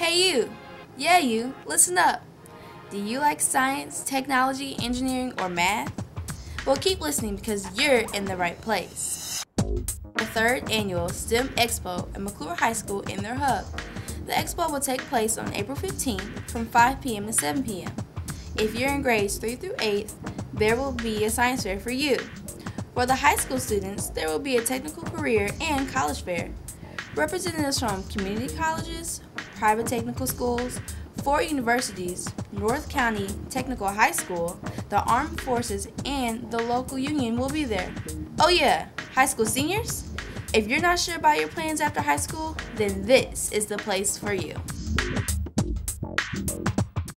Hey you! Yeah you, listen up! Do you like science, technology, engineering, or math? Well keep listening because you're in the right place. The third annual STEM Expo at McCluer High School in their hub. The expo will take place on April 15th from 5 p.m. to 7 p.m. If you're in grades 3 through 8, there will be a science fair for you. For the high school students, there will be a technical career and college fair. Representatives from community colleges, private technical schools, four universities, North County Technical High School, the Armed Forces, and the local union will be there. Oh yeah, high school seniors? If you're not sure about your plans after high school, then this is the place for you.